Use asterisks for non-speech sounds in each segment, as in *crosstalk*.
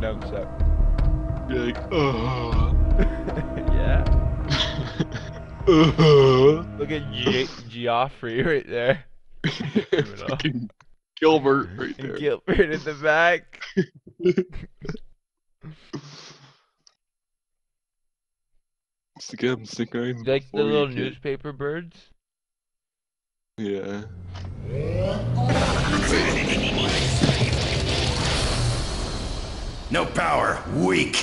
dogs up. Be like, oh. *laughs* yeah. Uh. Look at G- Geoffrey right there. *laughs* Gilbert right there. And Gilbert in the back. Again, stick eyes. Like the little newspaper birds. Yeah. *laughs* No power. Weak.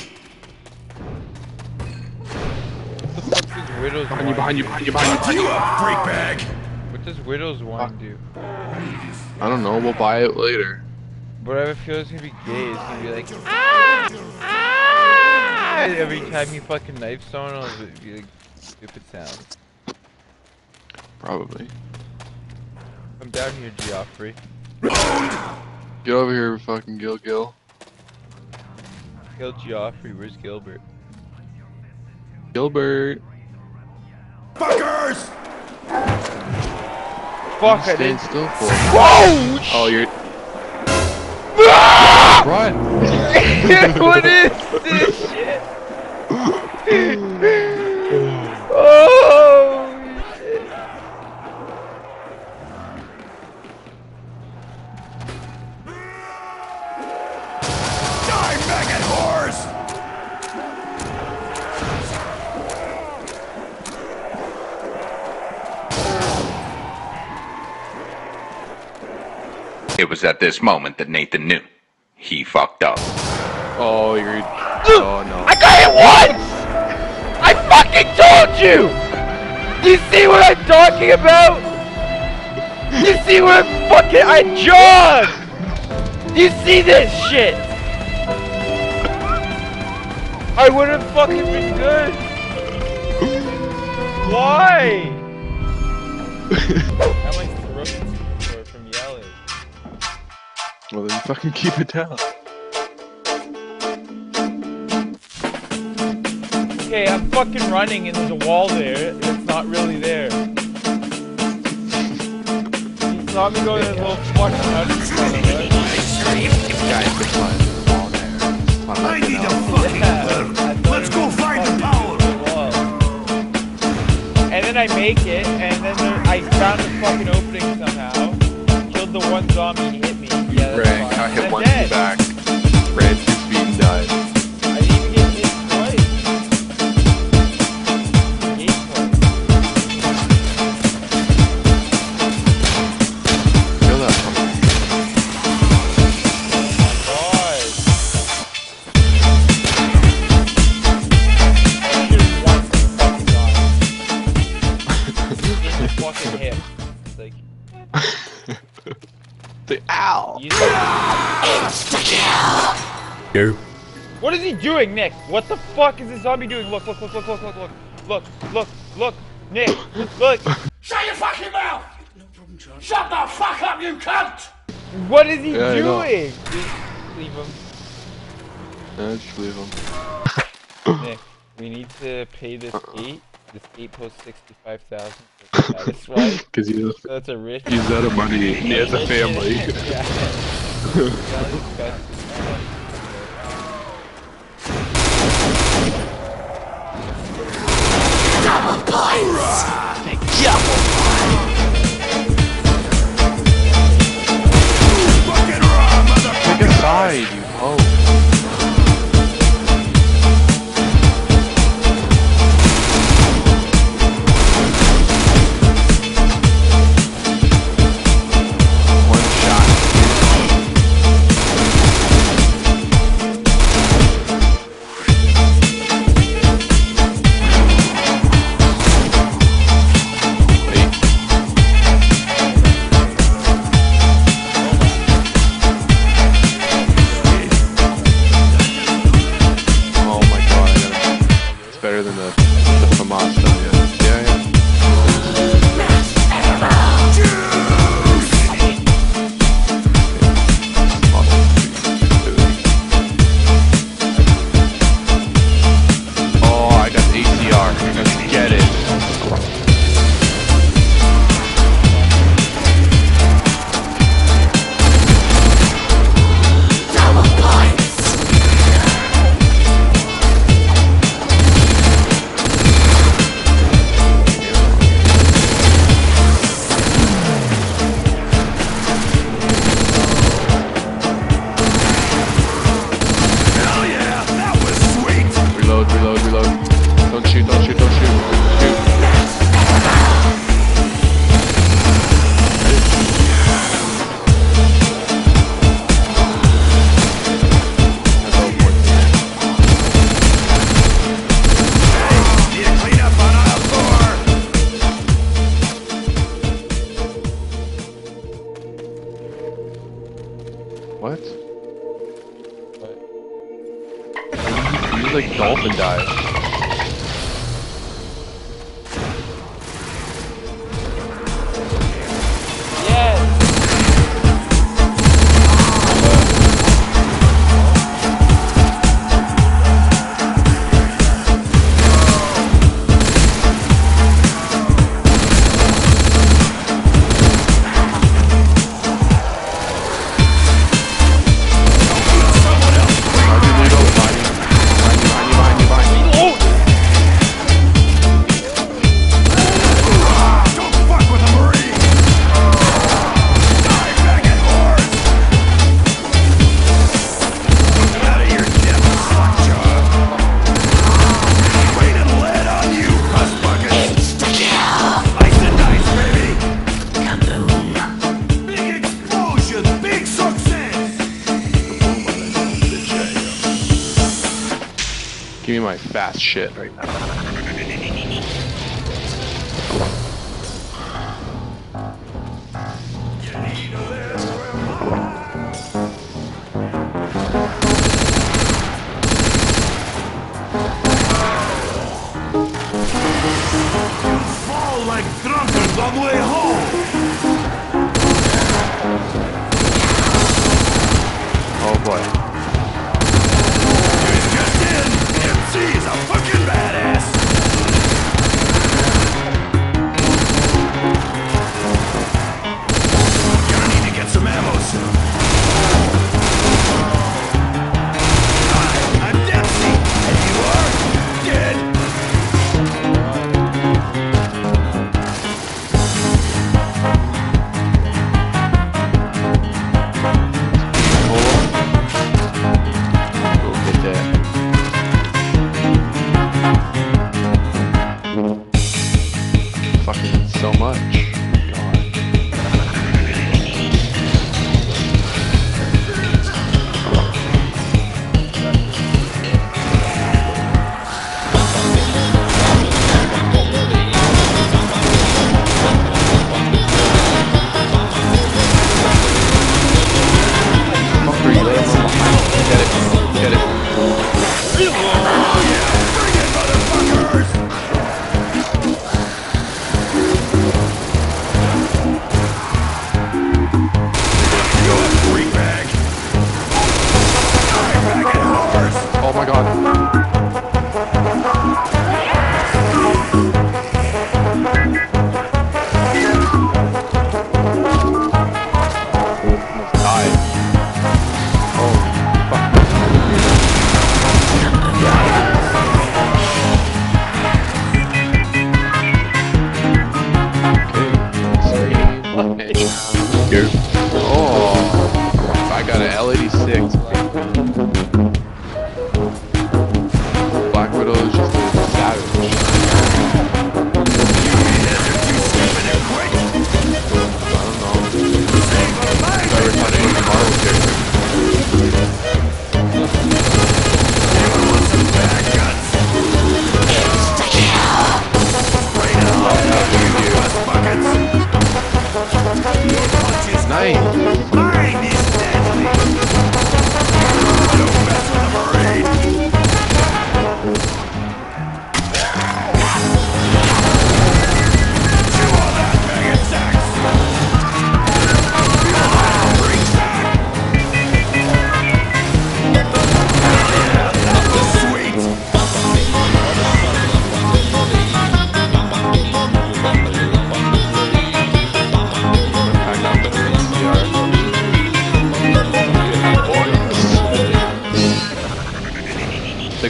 What the fuck does Widow's Behind you, wine behind you, do? behind you, behind you. You up, freak bag. What does Widow's wine do? I don't know, we'll buy it later. But I have a feeling it's gonna be gay. It's gonna be like ah ah every time you fucking knife someone, it'll be like stupid sounds. Probably. I'm down here, Geoffrey. Get over here, fucking Gil Gil. Kill Geoffrey. Where's Gilbert? Gilbert. Fuckers! Fuck! I didn't. still for. Whoa! Oh, you're. Ah! Run! *laughs* what is this shit? *laughs* was at this moment that Nathan knew. He fucked up. Oh, you're. Oh no. I got it once! I fucking told you! Do you see what I'm talking about? You see what I'm fucking- I jogged! You see this shit? I would have fucking been good. Why? *laughs* Well, then fucking keep it down. Okay, I'm fucking running and there's a wall there. It's not really there. You saw me go to this little fucking running right? Guys, it's fine. It's all there. I need a fucking Yeah, letter. I thought Let's go find the power. the. And then I make it, and then there, I found a fucking opening somehow. Killed the one zombie and he hit me. Yeah, right. I hit one back. What is he doing, Nick? What the fuck is this zombie doing? Look, look, look, look, look, look, look, look, look, look, Nick, look. *laughs* Shut your fucking mouth! Shut the fuck up, you cunt! What is he Yeah, doing? Leave, leave him. Yeah, just leave him. *coughs* Nick, we need to pay this uh-uh. gate. This gate posts sixty-five thousand for status *laughs* swipe. Cause he's, So that's a rich. he's out of money. He has a *laughs* family. yeah. Double points! Double! Pick a side, you shit. right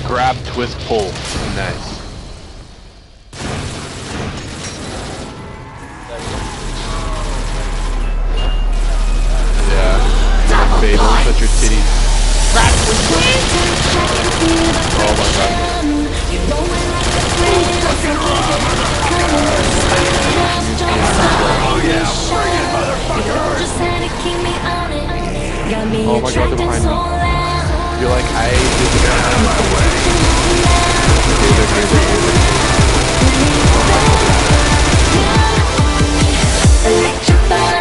grab, twist, pull. Nice. Yeah. Babe, look at your titties. Oh my god. Oh my god, they're behind me. You're like, I just got out of my way. Electrify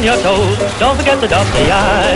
on your toes. Don't forget to dot the I.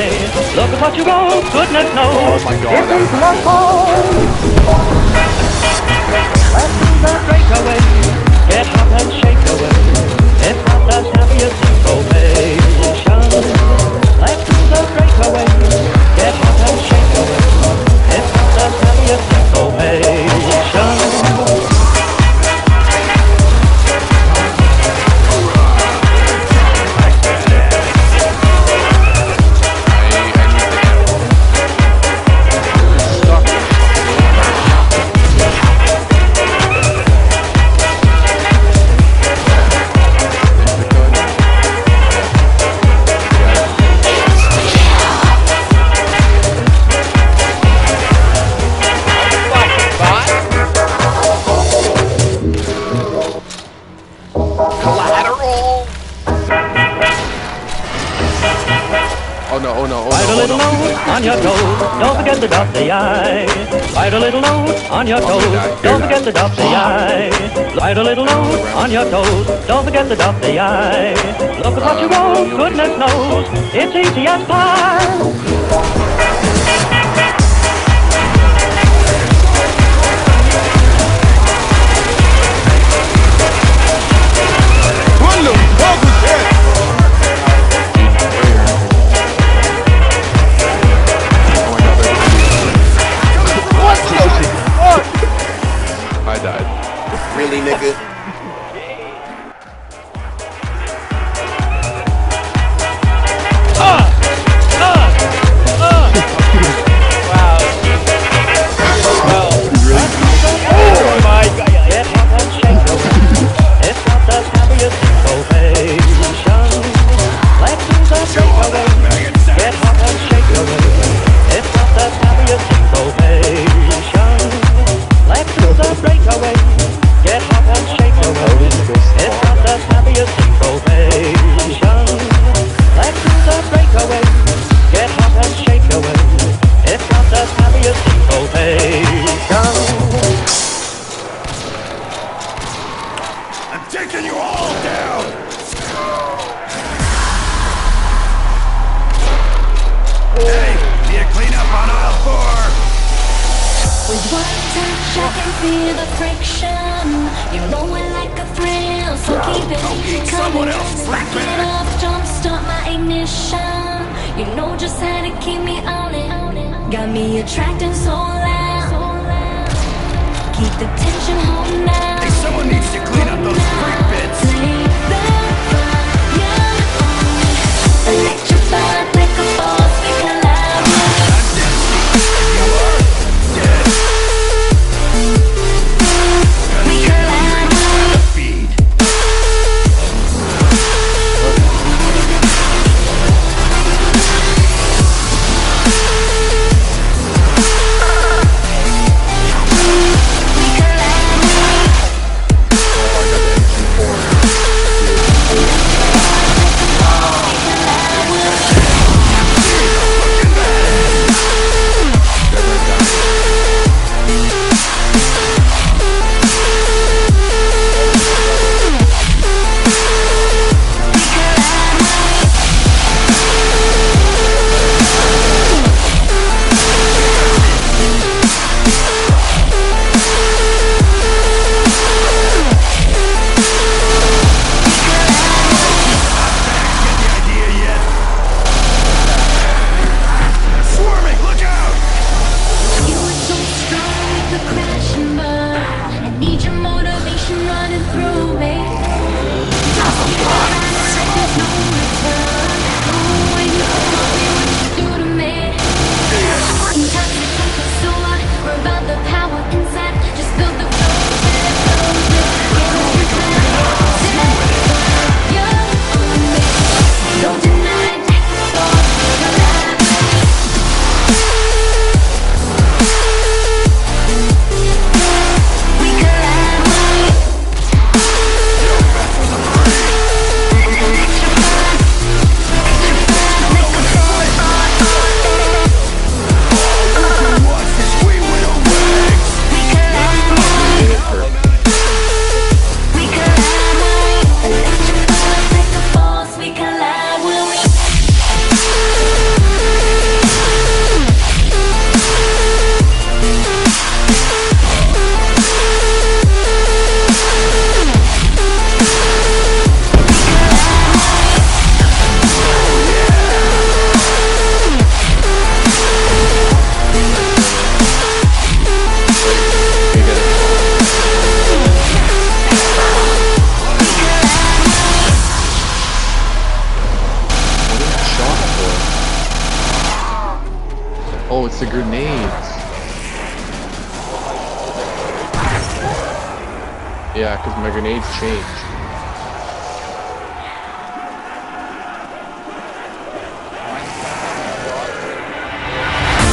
grenades changed.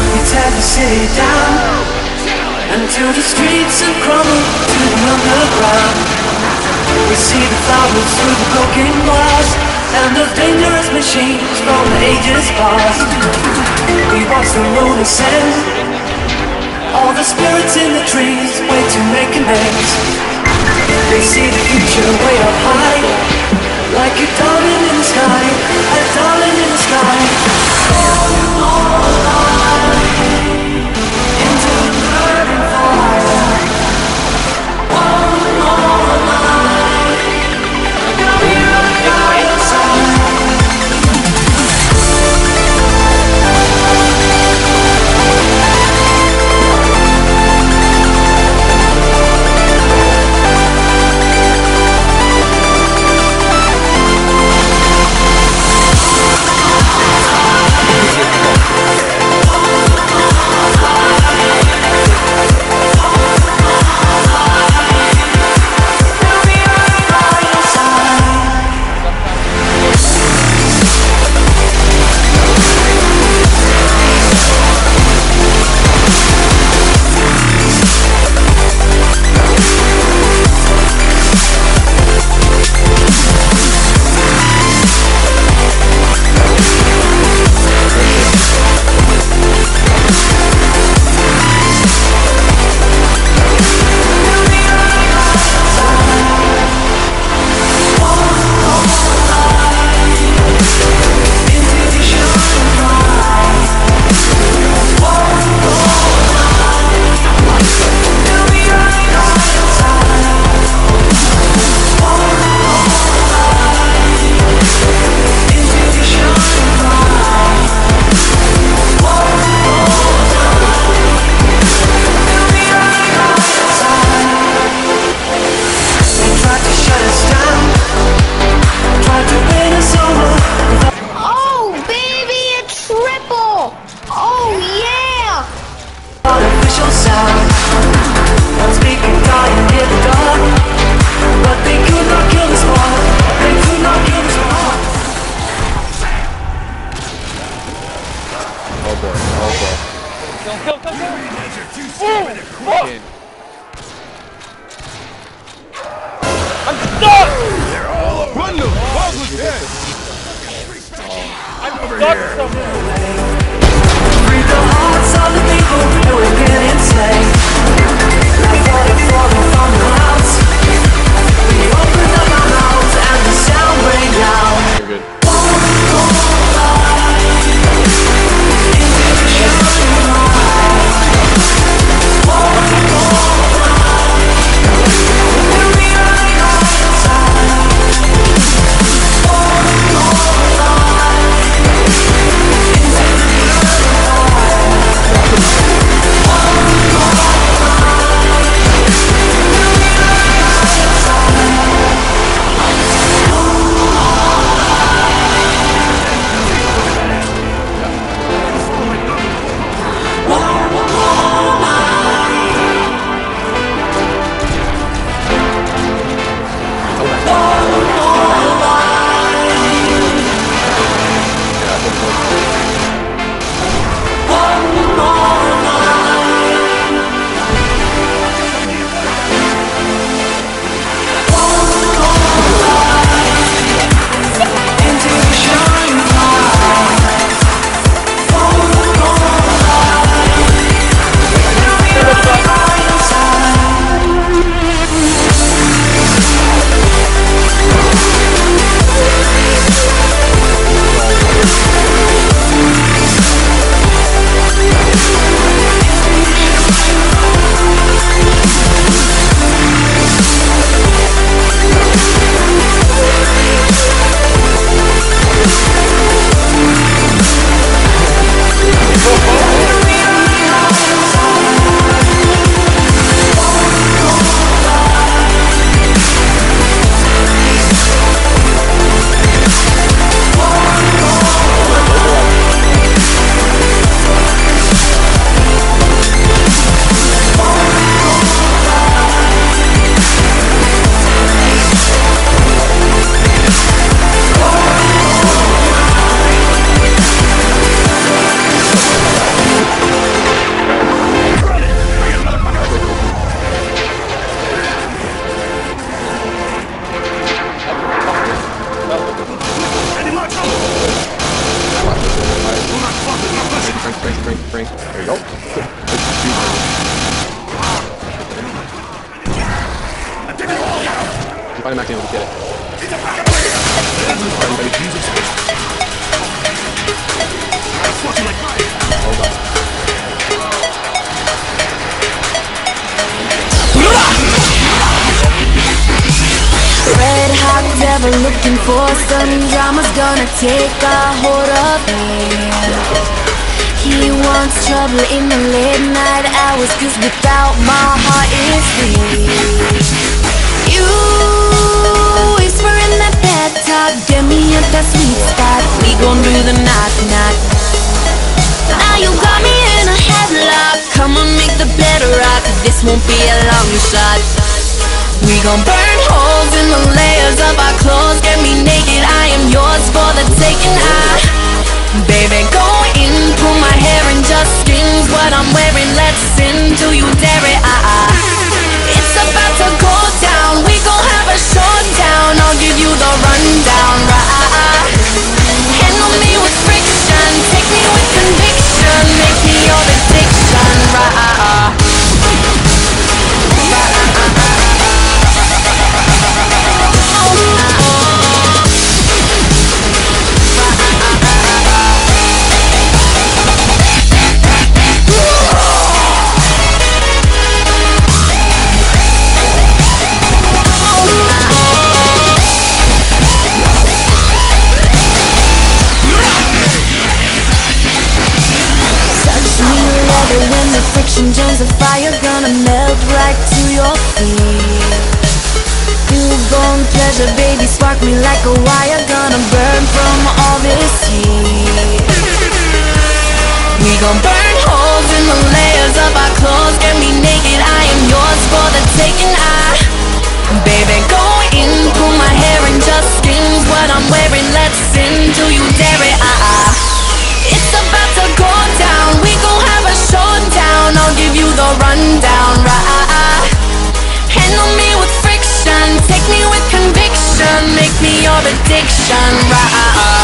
We tear the city down until the streets have crumbled to the underground. We see the flowers through the broken glass and the dangerous machines from the ages past. We watch the moon ascend. All the spirits in the trees wait to make amends. They see the future way up high, like a diamond in the sky, a diamond in the sky. Go, go, go, go! Oh, Can't- I'm stuck! I'm stuck somewhere. Free the hearts of the people who have been enslaved. For drama's gonna take a hold of me. He wants trouble in the late night hours, cause without my heart is weak. You whisper in that talk, get me at that sweet spot. We gon' do the knock knock. Now you got me in a headlock. Come on, make the bed rock. This won't be a long shot. We gon' burn holes in the layers of our clothes. Get me naked, I am yours for the taking. I, baby, go in, pull my hair and just skins what I'm wearing. Let's sin till you dare it. I, it's about to go down. We gon' have a showdown. I'll give you the rundown, right? Till you dare it, ah. It's about to go down. We gon' have a showdown. I'll give you the rundown, right? Handle me with friction. Take me with conviction. Make me your addiction, right?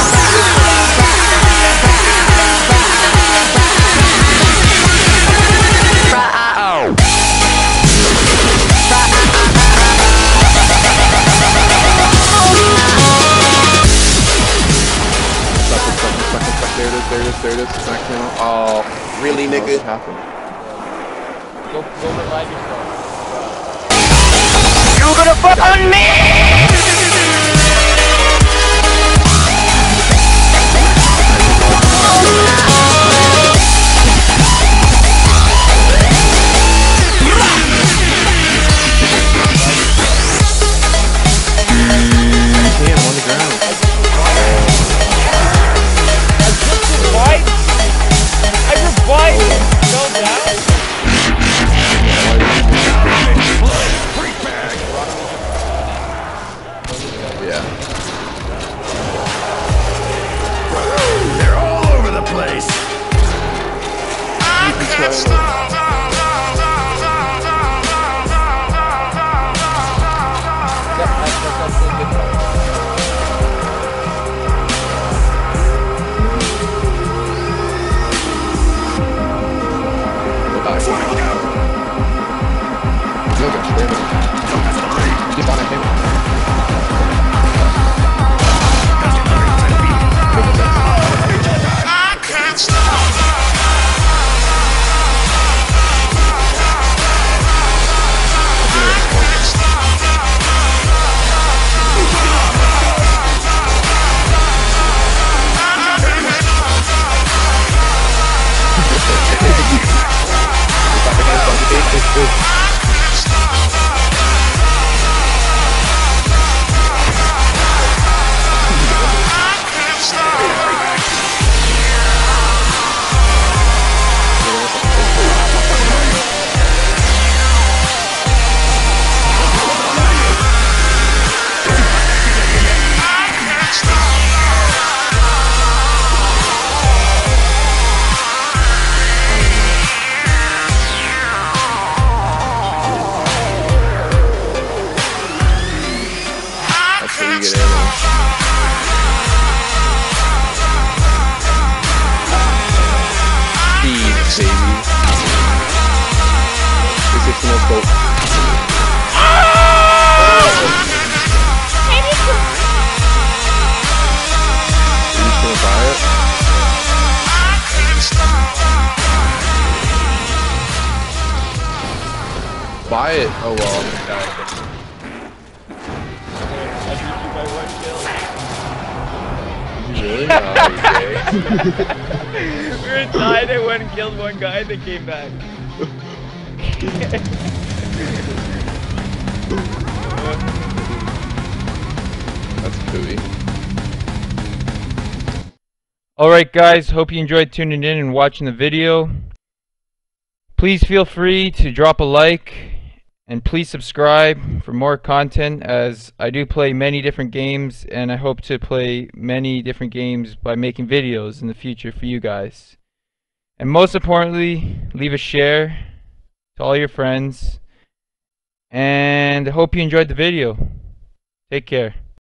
Really, what nigga? happened? Go, go revive yourself. You gonna fuck on me? Buy it. Oh well. I beat you by one kill. Really? *laughs* Oh, okay. we were tied and one killed one guy and they came back. That's cooey. Alright guys, hope you enjoyed tuning in and watching the video. Please feel free to drop a like and please subscribe for more content as I do play many different games and I hope to play many different games by making videos in the future for you guys. And most importantly, leave a share to all your friends and I hope you enjoyed the video. Take care.